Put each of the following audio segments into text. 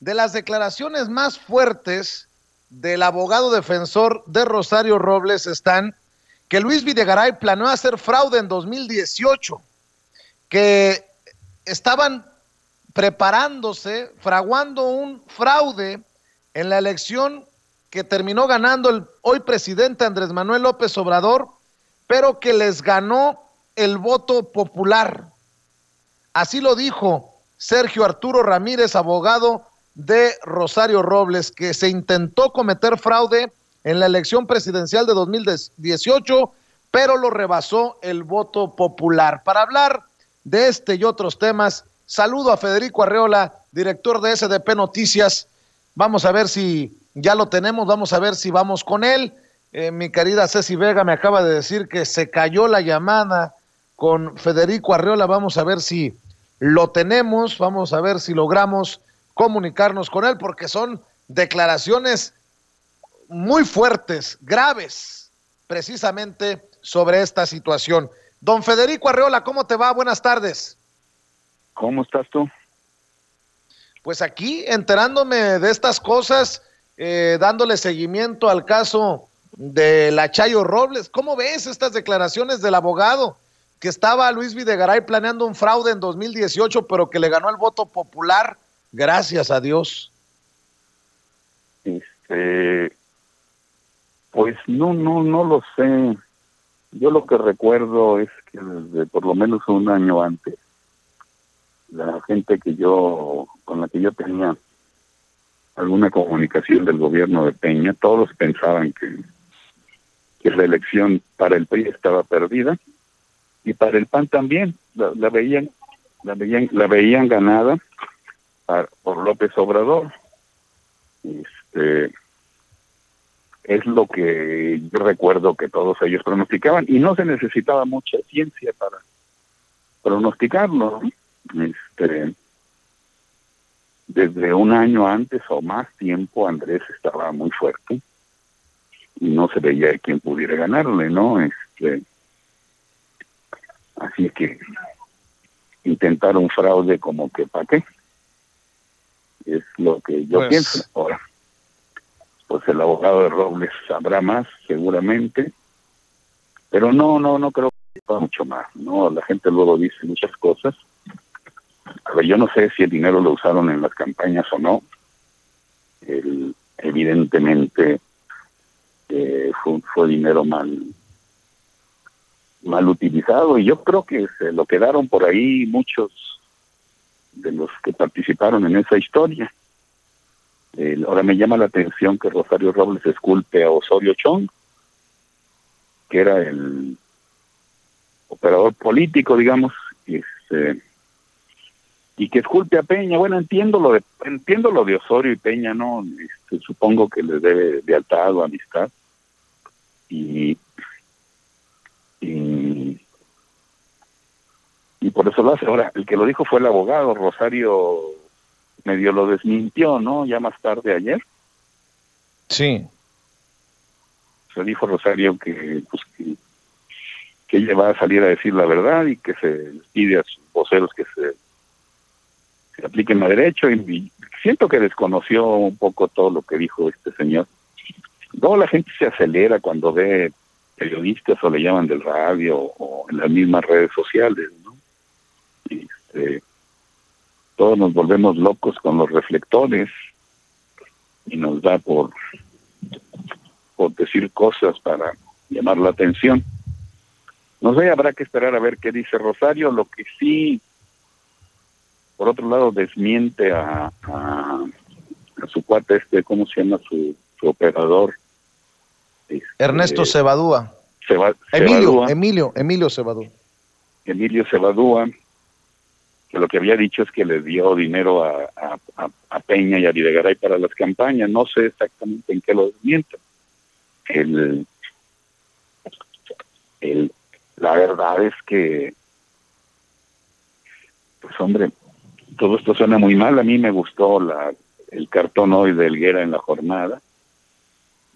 de las declaraciones más fuertes del abogado defensor de Rosario Robles están que Luis Videgaray planeó hacer fraude en 2018, que estaban preparándose, fraguando un fraude en la elección que terminó ganando el hoy presidente Andrés Manuel López Obrador, pero que les ganó el voto popular. Así lo dijo Sergio Arturo Ramírez, abogado de Rosario Robles, que se intentó cometer fraude en la elección presidencial de 2018, pero lo rebasó el voto popular. Para hablar de este y otros temas, saludo a Federico Arreola, director de SDP Noticias. Vamos a ver si ya lo tenemos, vamos a ver si vamos con él. Eh, mi querida Ceci Vega me acaba de decir que se cayó la llamada con Federico Arreola. Vamos a ver si lo tenemos, vamos a ver si logramos comunicarnos con él, porque son declaraciones muy fuertes, graves, precisamente sobre esta situación. Don Federico Arreola, ¿cómo te va? Buenas tardes. ¿Cómo estás tú? Pues aquí enterándome de estas cosas, eh, dándole seguimiento al caso de la Chayo Robles. ¿Cómo ves estas declaraciones del abogado que estaba Luis Videgaray planeando un fraude en 2018, pero que le ganó el voto popular? Gracias a Dios. Este, pues no, no, no lo sé. Yo lo que recuerdo es que desde por lo menos un año antes, la gente que yo, con la que yo tenía alguna comunicación del gobierno de Peña, todos pensaban que, que la elección para el PRI estaba perdida y para el PAN también, la, veían, la veían, la veían ganada por López Obrador. Este, es lo que yo recuerdo que todos ellos pronosticaban y no se necesitaba mucha ciencia para pronosticarlo. Este, desde un año antes o más tiempo Andrés estaba muy fuerte y no se veía quién pudiera ganarle, ¿no? Este, así que intentar un fraude como que para qué es lo que yo pues pienso ahora pues el abogado de Robles sabrá más seguramente, pero no, no, no creo que sepa mucho más, ¿no? La gente luego dice muchas cosas. A ver, yo no sé si el dinero lo usaron en las campañas o no. El, evidentemente eh, fue, fue dinero mal mal utilizado y yo creo que se lo quedaron por ahí muchos de los que participaron en esa historia ahora me llama la atención que Rosario Robles esculpe a Osorio Chong, que era el operador político, digamos, este, y que esculpe a Peña. Bueno, entiendo lo de, entiendo lo de Osorio y Peña, ¿no? Este, supongo que les debe lealtad o amistad. Y, y, y por eso lo hace. Ahora, el que lo dijo fue el abogado Rosario medio lo desmintió, ¿no? Ya más tarde ayer. Sí. Se dijo Rosario que, pues, que, ella va a salir a decir la verdad y que se pide a sus voceros que se, se apliquen a derecho y, siento que desconoció un poco todo lo que dijo este señor. Luego la gente se acelera cuando ve periodistas o le llaman del radio o en las mismas redes sociales. Este, todos nos volvemos locos con los reflectores y nos da por, por decir cosas para llamar la atención. No sé, habrá que esperar a ver qué dice Rosario. Lo que sí, por otro lado, desmiente a, a, su cuate este, ¿cómo se llama su, operador? Este, Ernesto Cebadúa. Emilio, Emilio, Emilio Cebadúa. Emilio Cebadúa, que lo que había dicho es que le dio dinero a, Peña y a Videgaray para las campañas. No sé exactamente en qué lo desmiento. El, el, la verdad es que, pues hombre, todo esto suena muy mal. A mí me gustó la, el cartón hoy de Helguera en la jornada,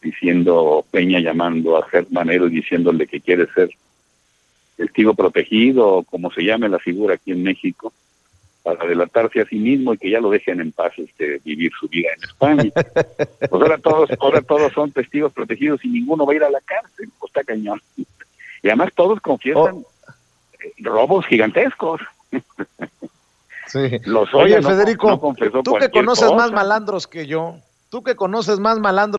diciendo Peña llamando a Manero y diciéndole que quiere ser testigo protegido, como se llame la figura aquí en México, para delatarse a sí mismo y que ya lo dejen en paz este, vivir su vida en España. pues ahora todos, ahora todos son testigos protegidos y ninguno va a ir a la cárcel, pues está cañón. Y además todos confiesan Oh. robos gigantescos. Sí. Los Oye, no- Federico, no tú que conoces más malandros que yo, tú que conoces más malandros